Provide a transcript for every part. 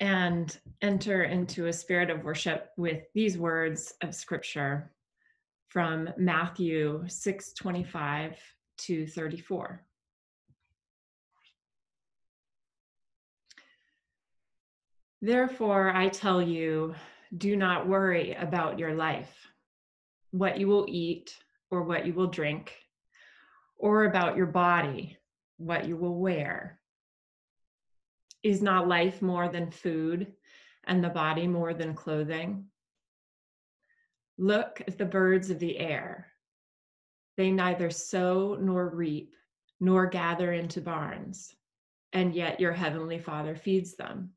and enter into a spirit of worship with these words of scripture from Matthew 6:25 to 34. Therefore, I tell you, do not worry about your life, what you will eat or what you will drink, or about your body, what you will wear. Is not life more than food, and the body more than clothing? Look at the birds of the air. They neither sow nor reap, nor gather into barns, and yet your heavenly Father feeds them.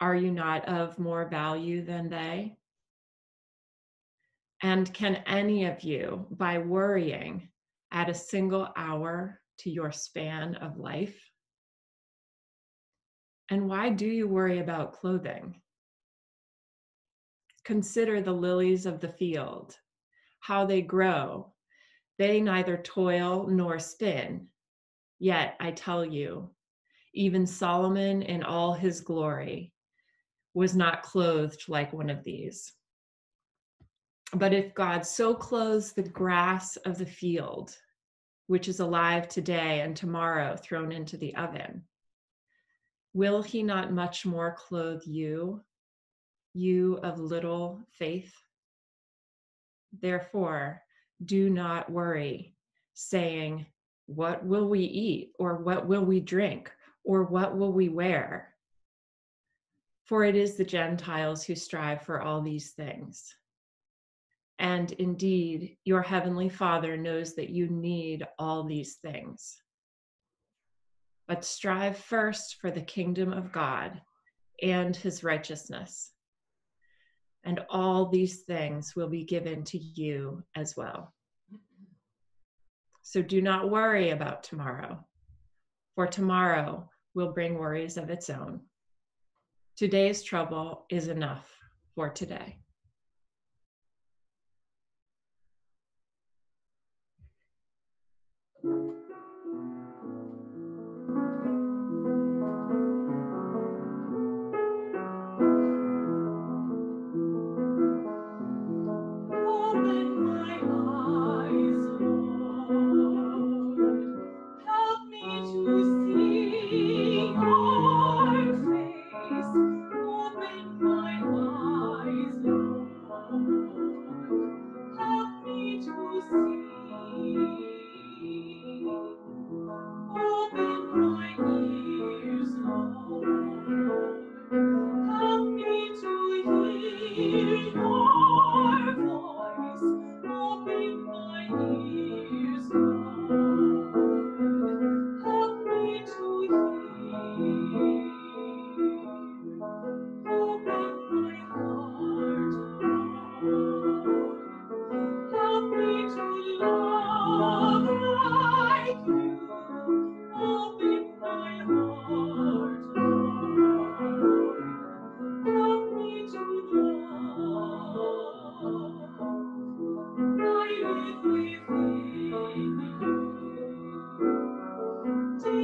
Are you not of more value than they? And can any of you, by worrying, add a single hour to your span of life? And why do you worry about clothing? Consider the lilies of the field, how they grow. They neither toil nor spin. Yet I tell you, even Solomon in all his glory was not clothed like one of these. But if God so clothes the grass of the field, which is alive today and tomorrow thrown into the oven, Will he not much more clothe you, you of little faith? Therefore, do not worry, saying, What will we eat? Or what will we drink? Or what will we wear? For it is the Gentiles who strive for all these things. And indeed, your heavenly Father knows that you need all these things but strive first for the kingdom of God and his righteousness. And all these things will be given to you as well. So do not worry about tomorrow, for tomorrow will bring worries of its own. Today's trouble is enough for today.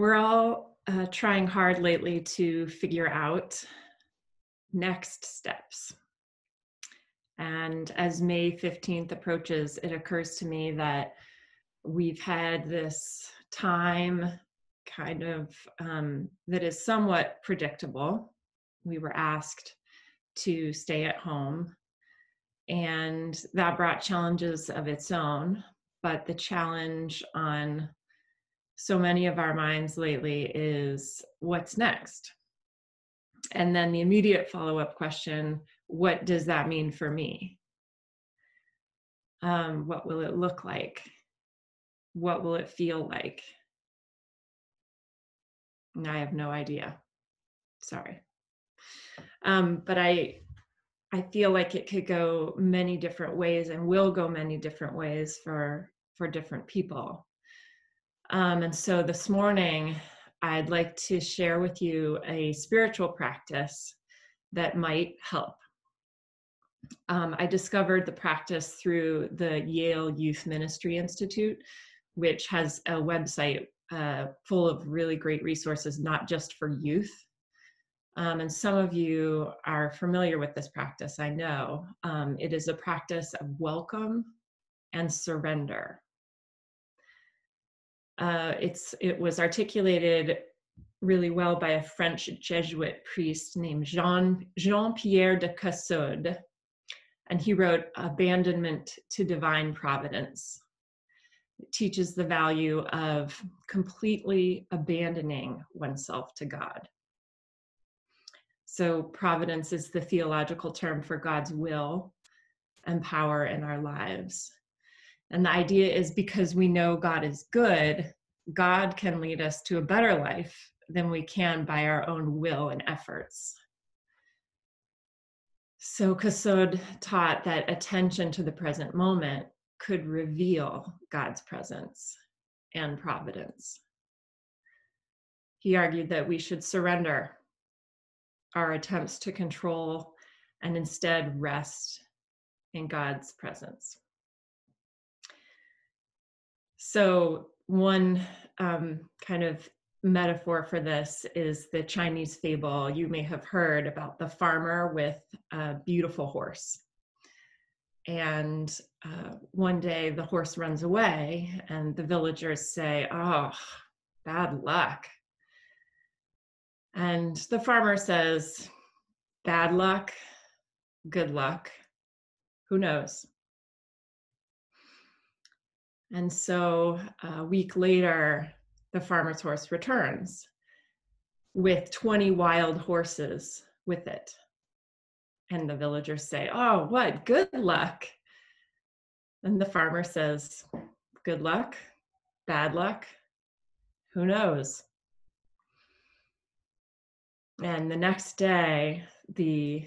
we're all uh, trying hard lately to figure out next steps. And as May 15th approaches, it occurs to me that we've had this time kind of um, that is somewhat predictable. We were asked to stay at home, and that brought challenges of its own. But the challenge on so many of our minds lately is what's next? And then the immediate follow up question what does that mean for me? Um, what will it look like? What will it feel like? And I have no idea. Sorry. Um, but I I feel like it could go many different ways and will go many different ways for for different people. Um, and so this morning, I'd like to share with you a spiritual practice that might help. Um, I discovered the practice through the Yale Youth Ministry Institute, which has a website uh, full of really great resources, not just for youth, um, and some of you are familiar with this practice, I know. Um, it is a practice of welcome and surrender. Uh, it's, it was articulated really well by a French Jesuit priest named Jean, Jean-Pierre de Caussade, and he wrote Abandonment to Divine Providence. It teaches the value of completely abandoning oneself to God. So, providence is the theological term for God's will and power in our lives. And the idea is because we know God is good, God can lead us to a better life than we can by our own will and efforts. So, Caussade taught that attention to the present moment could reveal God's presence and providence. He argued that we should surrender our attempts to control and instead rest in God's presence. So, one um, kind of metaphor for this is the Chinese fable you may have heard about the farmer with a beautiful horse. And uh, one day the horse runs away, and the villagers say, Oh, bad luck. And the farmer says, bad luck, good luck, who knows? And so a week later, the farmer's horse returns with 20 wild horses with it. And the villagers say, Oh, what? Good luck. And the farmer says, Good luck, bad luck, who knows? And the next day, the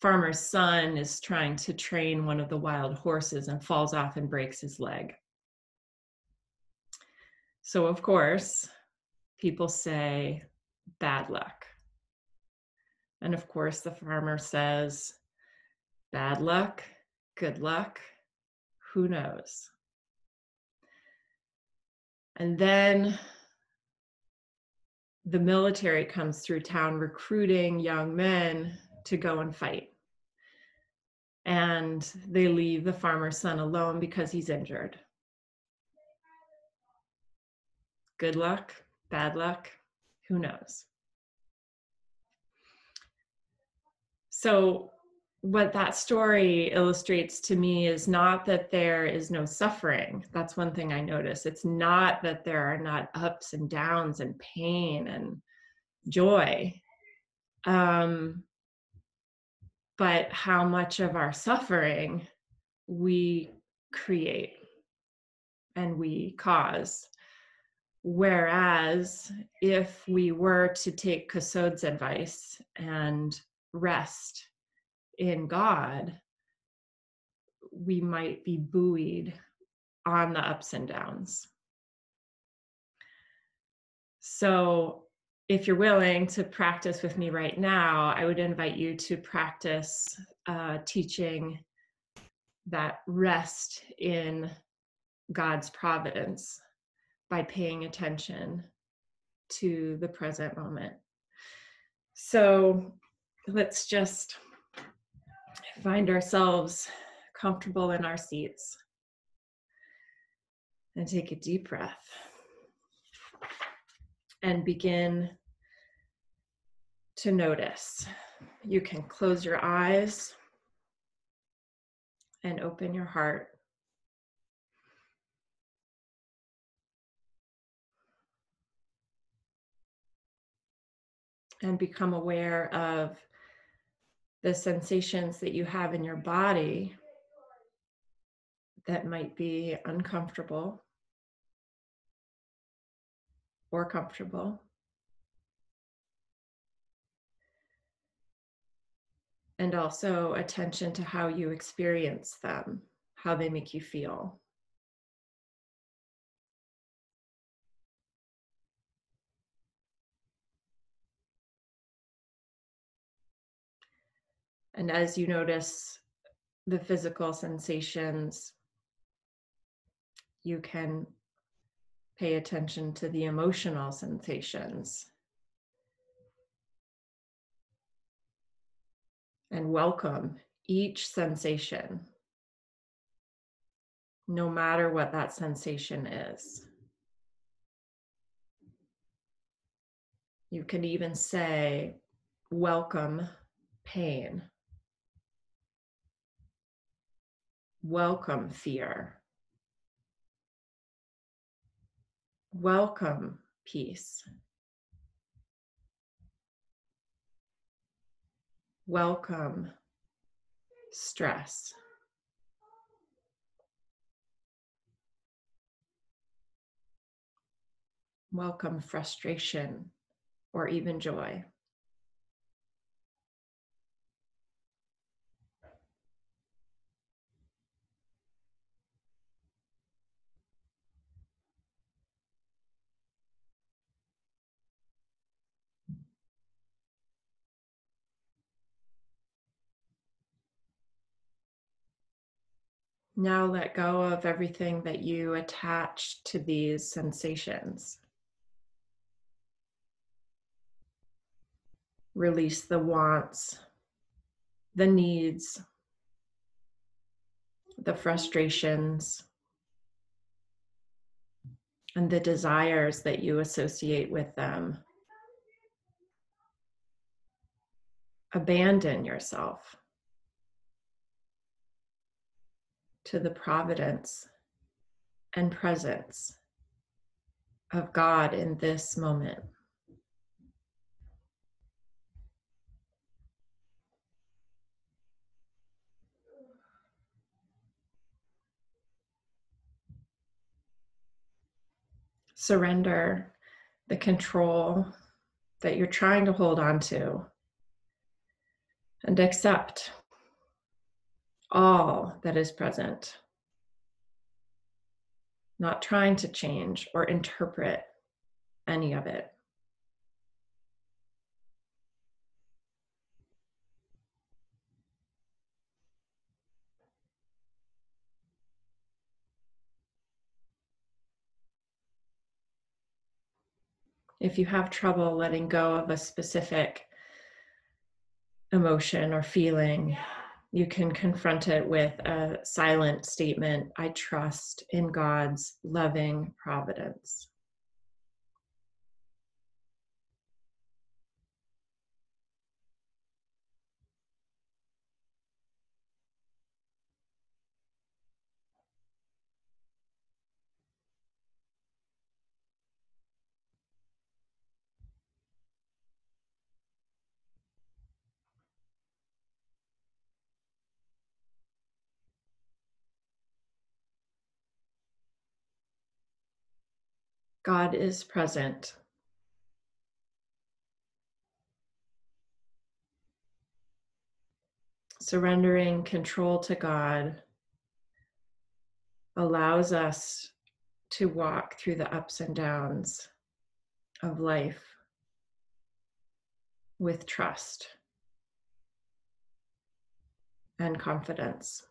farmer's son is trying to train one of the wild horses and falls off and breaks his leg. So, of course, people say, bad luck. And of course, the farmer says, bad luck, good luck, who knows? And then the military comes through town recruiting young men to go and fight. And they leave the farmer's son alone because he's injured. Good luck, bad luck, who knows? So, what that story illustrates to me is not that there is no suffering. That's one thing I notice. It's not that there are not ups and downs and pain and joy. Um, but how much of our suffering we create and we cause. Whereas if we were to take Caussade's advice and rest in God, we might be buoyed on the ups and downs. So, if you're willing to practice with me right now, I would invite you to practice uh, teaching that rest in God's providence by paying attention to the present moment. So let's just find ourselves comfortable in our seats and take a deep breath and begin to notice. You can close your eyes and open your heart. And become aware of the sensations that you have in your body that might be uncomfortable or comfortable. and also attention to how you experience them, how they make you feel. And as you notice the physical sensations, you can pay attention to the emotional sensations and welcome each sensation, no matter what that sensation is. You can even say, Welcome pain. Welcome fear. Welcome peace. Welcome stress. Welcome frustration or even joy. Now let go of everything that you attach to these sensations. Release the wants, the needs, the frustrations, and the desires that you associate with them. Abandon yourself. To the providence and presence of God in this moment. Surrender the control that you're trying to hold on to and accept all that is present, not trying to change or interpret any of it. If you have trouble letting go of a specific emotion or feeling, you can confront it with a silent statement I trust in God's loving providence. God is present. Surrendering control to God allows us to walk through the ups and downs of life with trust and confidence.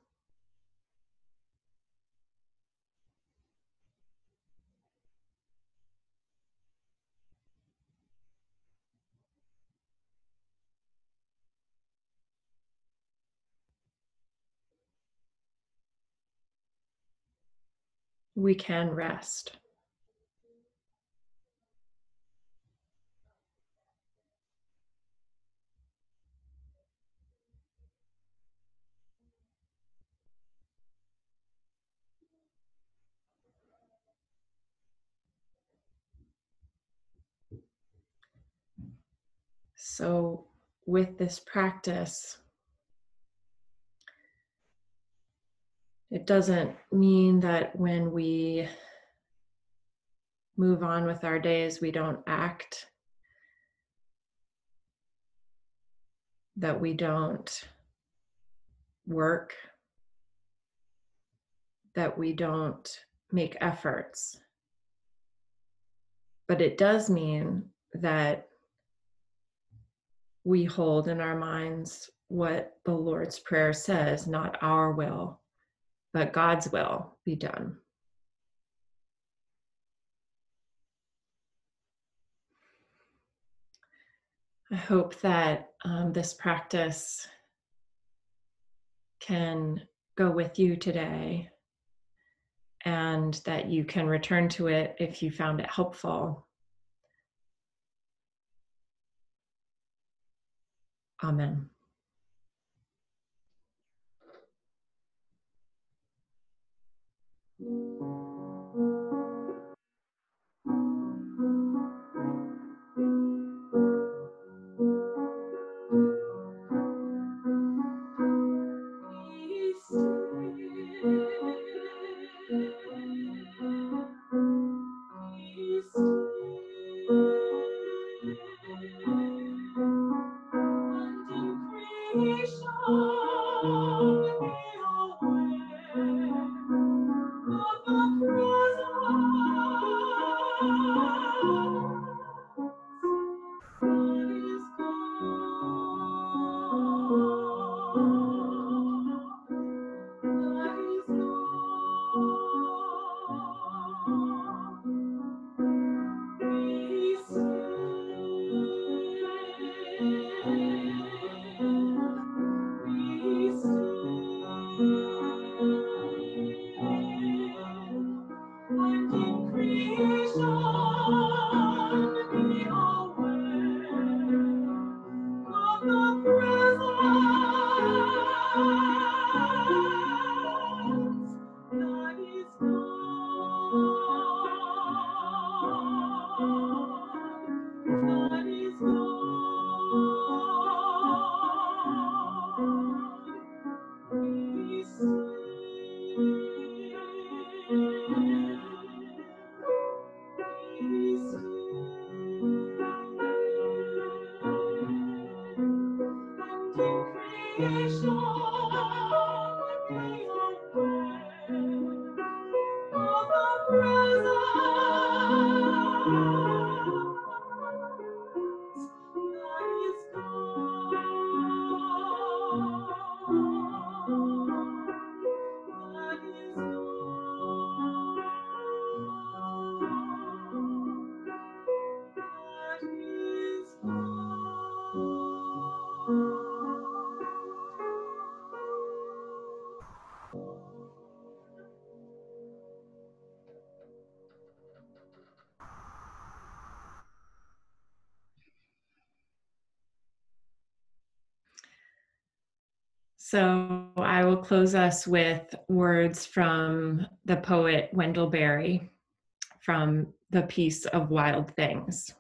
We can rest. So, with this practice, it doesn't mean that when we move on with our days, we don't act, that we don't work, that we don't make efforts. But it does mean that we hold in our minds what the Lord's Prayer says not our will, but God's will be done. I hope that um, this practice can go with you today and that you can return to it if you found it helpful. Amen. So I will close us with words from the poet Wendell Berry from the peace of Wild Things.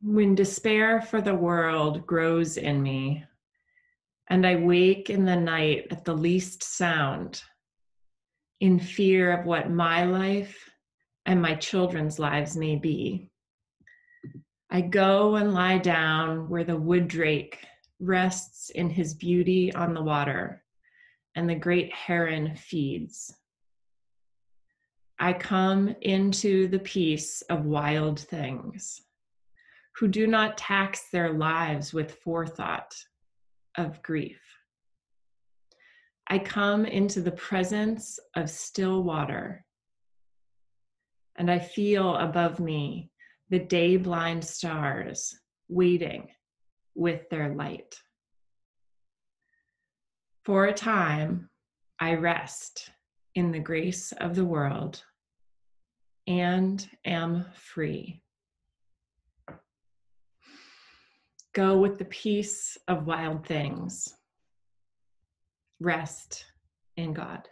When despair for the world grows in me, and I wake in the night at the least sound, in fear of what my life and my children's lives may be I go and lie down where the wood drake rests in his beauty on the water, and the great heron feeds. I come into the peace of wild things who do not tax their lives with forethought of grief. I come into the presence of still water, and I feel above me the day blind stars waiting with their light. For a time, I rest in the grace of the world and am free. Go with the peace of wild things. Rest in God.